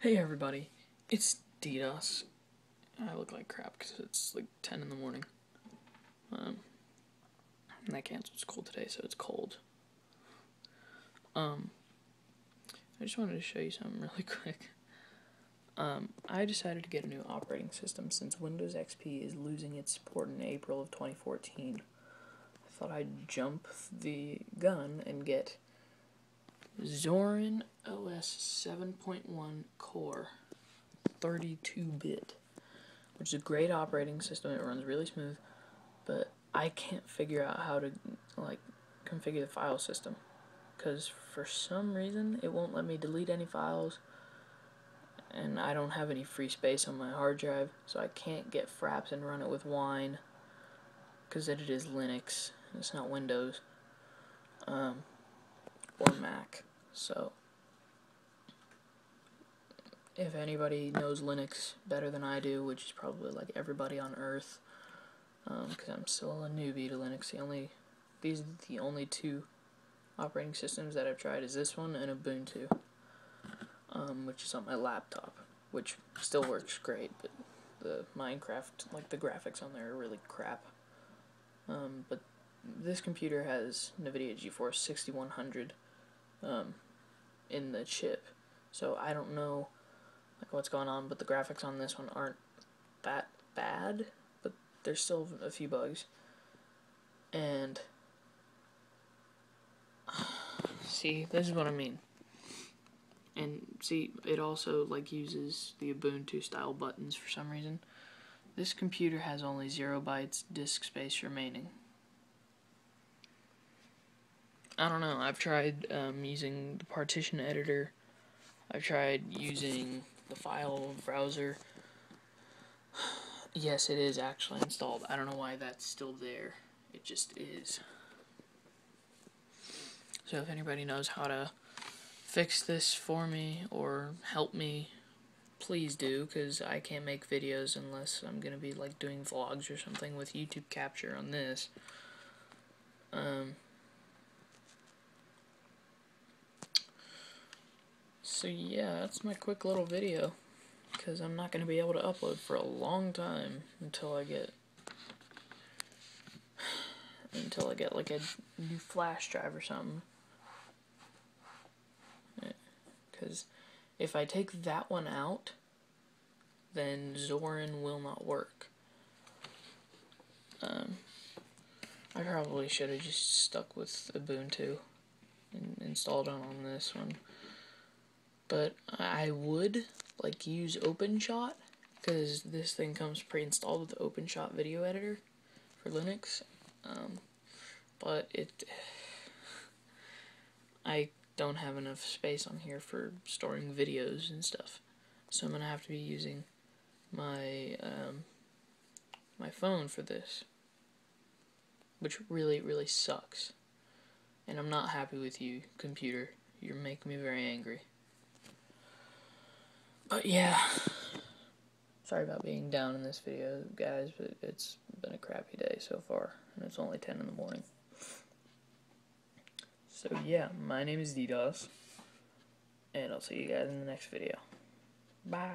Hey everybody, it's DDoS. I look like crap because it's like 10 in the morning. Um, and I canceled school today, so it's cold. Um, I just wanted to show you something really quick. Um, I decided to get a new operating system since Windows XP is losing its support in April of 2014. I thought I'd jump the gun and get Zorin OS 7.1 Core 32-bit, which is a great operating system. It runs really smooth, but I can't figure out how to like configure the file system because for some reason it won't let me delete any files and I don't have any free space on my hard drive so I can't get Fraps and run it with Wine because it is Linux it's not Windows um, so, if anybody knows Linux better than I do, which is probably like everybody on Earth, because um, I'm still a newbie to Linux, the only these the only two operating systems that I've tried is this one and Ubuntu, um, which is on my laptop, which still works great, but the Minecraft, like the graphics on there are really crap. Um, but this computer has NVIDIA GeForce 6100 um, in the chip. So I don't know like what's going on, but the graphics on this one aren't that bad, but there's still a few bugs. And see, this is what I mean. And see, it also like uses the Ubuntu style buttons for some reason. This computer has only 0 bytes disk space remaining. I don't know. I've tried um, using the partition editor. I've tried using the file browser. yes, it is actually installed. I don't know why that's still there. It just is. So if anybody knows how to fix this for me or help me, please do, because I can't make videos unless I'm going to be like doing vlogs or something with YouTube capture on this. Um, So yeah, that's my quick little video. Because I'm not going to be able to upload for a long time until I get... Until I get like a new flash drive or something. Because if I take that one out, then Zorin will not work. Um, I probably should have just stuck with Ubuntu and installed it on this one but I would like use OpenShot because this thing comes pre-installed with the OpenShot video editor for Linux. Um, but it, I don't have enough space on here for storing videos and stuff, so I'm gonna have to be using my um, my phone for this, which really really sucks. And I'm not happy with you, computer. You're making me very angry. But yeah, sorry about being down in this video, guys, but it's been a crappy day so far, and it's only 10 in the morning. So yeah, my name is DDoS, and I'll see you guys in the next video. Bye.